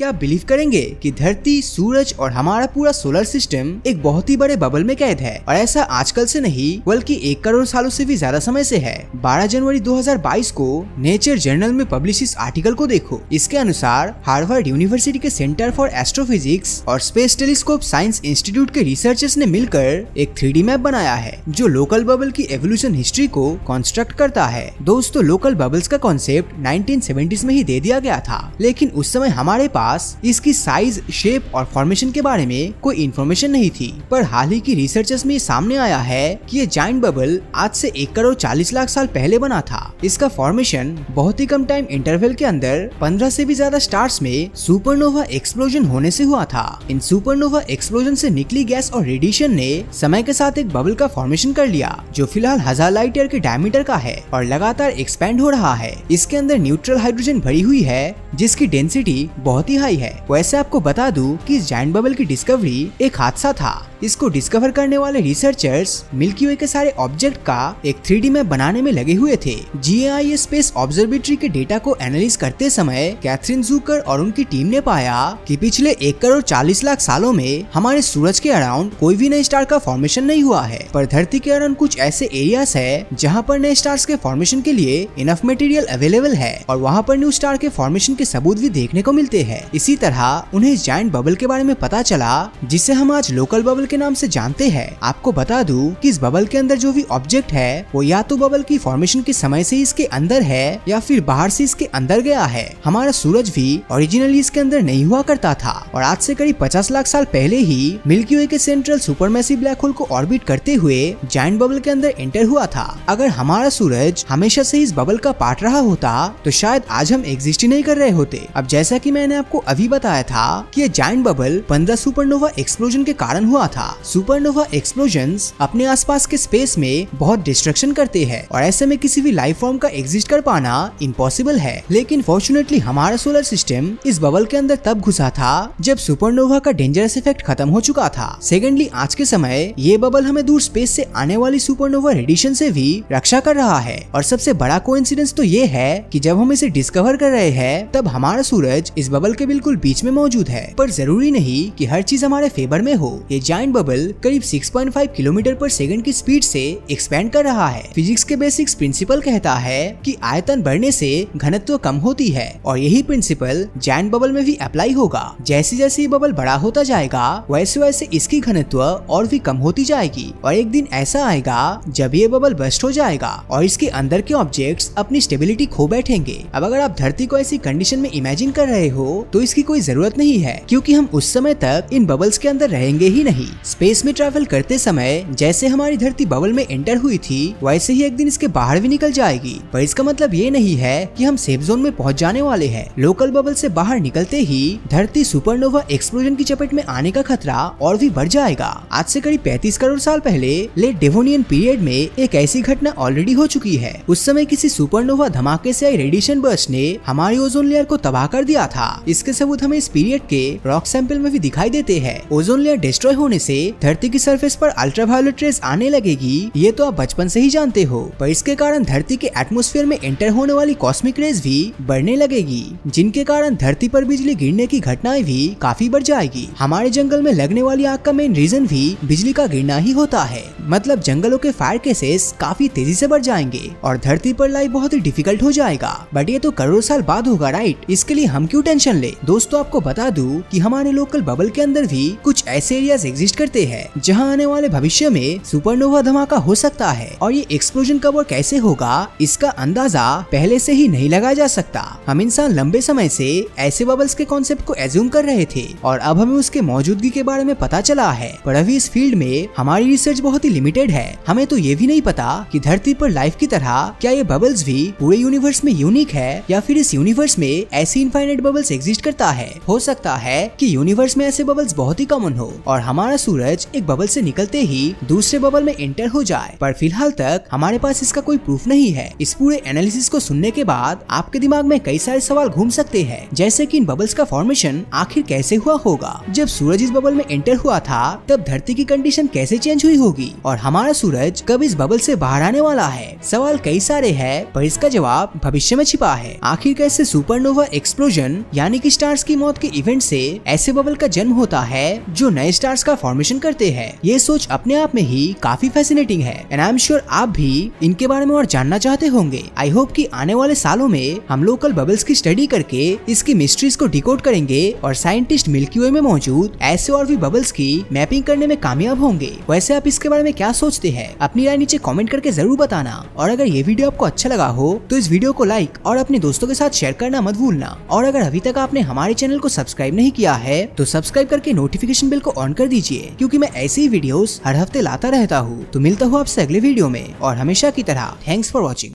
क्या बिलीव करेंगे कि धरती, सूरज और हमारा पूरा सोलर सिस्टम एक बहुत ही बड़े बबल में कैद है? और ऐसा आजकल से नहीं, बल्कि एक करोड़ सालों से भी ज़्यादा समय से है। 12 जनवरी 2022 को नेचर जर्नल में पब्लिश इस आर्टिकल को देखो। इसके अनुसार हार्वर्ड यूनिवर्सिटी के सेंटर फॉर एस्ट्रोफिजिक्स और स्पेस टेलीस्कोप साइंस इंस्टीट्यूट के रिसर्चर्स ने मिलकर एक थ्री मैप बनाया है, जो लोकल बबल की एवोल्यूशन हिस्ट्री को कॉन्स्ट्रक्ट करता है। दोस्तों लोकल बबल्स का कॉन्सेप्ट 1970s में ही दे दिया गया था। लेकिन उस समय हमारे पास इसकी साइज़ शेप और फॉर्मेशन के बारे में कोई इन्फॉर्मेशन नहीं थी। पर हाल ही की रिसर्चर्स में सामने आया है कि ये जाइंट बबल आज से एक करोड़ चालीस लाख साल पहले बना था। इसका फॉर्मेशन बहुत ही कम टाइम इंटरवल के अंदर पंद्रह से भी ज़्यादा स्टार्स में सुपरनोवा एक्सप्लोजन होने से हुआ था। इन सुपरनोवा एक्सप्लोजन से निकली गैस और रेडिएशन ने समय के साथ एक बबल का फॉर्मेशन कर लिया, जो फ़िलहाल हज़ार लाइट ईयर के डायमीटर का है और लगातार एक्सपेंड हो रहा है। इसके अंदर न्यूट्रल हाइड्रोजन भरी हुई है, जिसकी डेंसिटी बहुत ही हाई है वैसे आपको बता दूँ कि इस बबल की डिस्कवरी एक हादसा था। इसको डिस्कवर करने वाले रिसर्चर्स मिल्की वे के सारे ऑब्जेक्ट का एक थ्री मैप बनाने में लगे हुए थे। जी स्पेस ऑब्जर्वेटरी के डेटा को एनालिस करते समय कैथरीन जूकर और उनकी टीम ने पाया कि पिछले एक करोड़ चालीस लाख सालों में हमारे सूरज के अराउंड कोई भी नए स्टार का फॉर्मेशन नहीं हुआ है। पर धरती के अराउंड कुछ ऐसे एरियाज़ है जहाँ पर नए स्टार्स के फॉर्मेशन के लिए इनफ मटेरियल अवेलेबल है और वहाँ पर न्यू स्टार के फॉर्मेशन के सबूत भी देखने को मिलते हैं। इसी तरह उन्हें जाइंट बबल के बारे में पता चला जिसे हम आज लोकल बबल के नाम से जानते हैं। आपको बता दूँ कि इस बबल के अंदर जो भी ऑब्जेक्ट है, वो या तो बबल की फॉर्मेशन के समय से इसके अंदर है, या फिर बाहर से इसके अंदर गया है। हमारा सूरज भी ओरिजिनली इसके अंदर नहीं हुआ करता था, और आज से करीब 50 लाख साल पहले ही मिल्की वे के सेंट्रल सुपरमेसिव ब्लैक होल को ऑर्बिट करते हुए जाइंट बबल के अंदर एंटर हुआ था। अगर हमारा सूरज हमेशा से इस बबल का पार्ट रहा होता तो शायद आज हम एग्जिस्ट ही नहीं कर रहे होते। अब जैसा कि मैंने आपको अभी बताया था कि ये जाइंट बबल 15 सुपरनोवा एक्सप्लोजन के कारण हुआ था। सुपरनोवा एक्सप्लोजन अपने आसपास के स्पेस में बहुत डिस्ट्रक्शन करते हैं और ऐसे में किसी भी लाइफ फॉर्म का एग्जिस्ट कर पाना इम्पॉसिबल है। लेकिन फॉर्चुनेटली हमारा सोलर सिस्टम इस बबल के अंदर तब घुसा था जब सुपरनोवा का डेंजरस इफ़ेक्ट खत्म हो चुका था। सेकेंडली आज के समय ये बबल हमें दूर स्पेस से आने वाली सुपरनोवा रेडिएशन से भी रक्षा कर रहा है। और सबसे बड़ा कोइंसिडेंस तो ये है कि जब हम इसे डिस्कवर कर रहे हैं, तब हमारा सूरज इस बबल के बिल्कुल बीच में मौजूद है। पर ज़रूरी नहीं कि हर चीज़ हमारे फेवर में हो। ये जाइंट बबल करीब 6.5 किलोमीटर पर सेकंड की स्पीड से एक्सपेंड कर रहा है। फिजिक्स के बेसिक्स प्रिंसिपल कहता है कि आयतन बढ़ने से घनत्व कम होती है और यही प्रिंसिपल जैंट बबल में भी अप्लाई होगा। जैसे जैसे बबल बड़ा होता जाएगा, वैसे वैसे इसकी घनत्व और भी कम होती जाएगी। और एक दिन ऐसा आएगा, जब ये बबल बस्ट हो जाएगा और इसके अंदर के ऑब्जेक्ट्स अपनी स्टेबिलिटी खो बैठेंगे। अब अगर आप धरती को ऐसी कंडीशन में इमेजिन कर रहे हो तो इसकी कोई ज़रूरत नहीं है, क्योंकि हम उस समय तक इन बबल्स के अंदर रहेंगे ही नहीं। स्पेस में ट्रैवल करते समय, जैसे हमारी धरती बबल में एंटर हुई थी, वैसे ही एक दिन इसके बाहर भी निकल जाएगी। पर इसका मतलब ये नहीं है कि हम सेफ़ जोन में पहुँच जाने वाले हैं। लोकल बबल से बाहर निकलते ही, धरती सुपरनोवा एक्सप्लोजन की चपेट में आने का खतरा और भी बढ़ जाएगा। आज से करीब 35 करोड़ साल पहले लेट डेवोनियन पीरियड में एक ऐसी घटना ऑलरेडी हो चुकी है। उस समय किसी सुपरनोवा धमाके से आई रेडिएशन बर्स्ट ने हमारी ओजोन लेयर को तबाह कर दिया था। इसके सबूत हमें इस पीरियड के रॉक सैंपल में भी दिखाई देते हैं। ओजोन लेयर डिस्ट्रॉय होने से धरती की सरफेस पर अल्ट्रावायोलेट रेस आने लगेगी। ये तो आप बचपन से ही जानते हो। पर इसके कारण धरती के एटमोस्फेयर में एंटर होने वाली कॉस्मिक रेस भी बढ़ने लगेगी, जिनके कारण धरती पर बिजली गिरने की घटनाएँ भी काफ़ी बढ़ जाएगी। हमारे जंगल में लगने वाली आग का मेन रीजन भी बिजली का गिरना ही होता है। मतलब जंगलों के फायर केसेस काफ़ी तेज़ी से बढ़ जाएँगे और धरती पर लाइफ बहुत ही डिफ़िकल्ट हो जाएगा। बट ये तो करोड़ों साल बाद होगा राइट इसके लिए हम क्यों टेंशन ले? दोस्तों, आपको बता दूँ कि हमारे लोकल बबल के अंदर भी कुछ ऐसे एरियाज़ एग्जिस्ट करते हैं, जहाँ आने वाले भविष्य में सुपरनोवा धमाका हो सकता है। और ये एक्सप्लोजन कब और कैसे होगा, इसका अंदाज़ा पहले से ही नहीं लगाया जा सकता। हम इंसान लंबे समय से ऐसे बबल्स के कॉन्सेप्ट को एज्यूम कर रहे थे, और अब हमें उसके मौजूदगी के बारे में पता चला है। पर अभी इस फ़ील्ड में हमारी रिसर्च बहुत ही लिमिटेड है। हमें तो ये भी नहीं पता कि धरती पर लाइफ की तरह क्या ये बबल्स भी पूरे यूनिवर्स में यूनिक है, या फिर इस यूनिवर्स में ऐसी इनफाइनाइट बबल्स एग्जिस्ट करता है। हो सकता है कि यूनिवर्स में ऐसे बबल्स बहुत ही कॉमन हो, और हमारा सूरज एक बबल से निकलते ही दूसरे बबल में एंटर हो जाए। पर फ़िलहाल तक हमारे पास इसका कोई प्रूफ नहीं है। इस पूरे एनालिसिस को सुनने के बाद आपके दिमाग में कई सारे सवाल घूम सकते हैं, जैसे कि इन बबल्स का फॉर्मेशन आखिर कैसे हुआ होगा? जब सूरज इस बबल में एंटर हुआ था, तब धरती की कंडीशन कैसे चेंज हुई होगी? और हमारा सूरज कब इस बबल से बाहर आने वाला है? सवाल कई सारे है, पर इसका जवाब भविष्य में छिपा है। आखिर कैसे सुपरनोवा एक्सप्लोजन यानी कि स्टार्स की मौत के इवेंट से ऐसे बबल का जन्म होता है, जो नए स्टार्स का फॉर्मेशन करते हैं। ये सोच अपने आप में ही काफ़ी फैसिनेटिंग है। एंड आई एम श्योर आप भी इनके बारे में और जानना चाहते होंगे। आई होप कि आने वाले सालों में हम लोकल बबल्स की स्टडी करके इसकी मिस्ट्रीज को डिकोड करेंगे और साइंटिस्ट मिल्की वे में मौजूद ऐसे और भी बबल्स की मैपिंग करने में कामयाब होंगे। वैसे आप इसके बारे में क्या सोचते हैं? अपनी राय नीचे कॉमेंट करके ज़रूर बताना। और अगर ये वीडियो आपको अच्छा लगा हो तो इस वीडियो को लाइक और अपने दोस्तों के साथ शेयर करना मत भूलना। और अगर अभी तक आपने हमारे चैनल को सब्सक्राइब नहीं किया है तो सब्सक्राइब करके नोटिफिकेशन बिल को ऑन कर दीजिए। क्योंकि मैं ऐसी वीडियोस हर हफ़्ते लाता रहता हूँ। तो मिलता हूँ आपसे अगले वीडियो में, और हमेशा की तरह थैंक्स फॉर वॉचिंग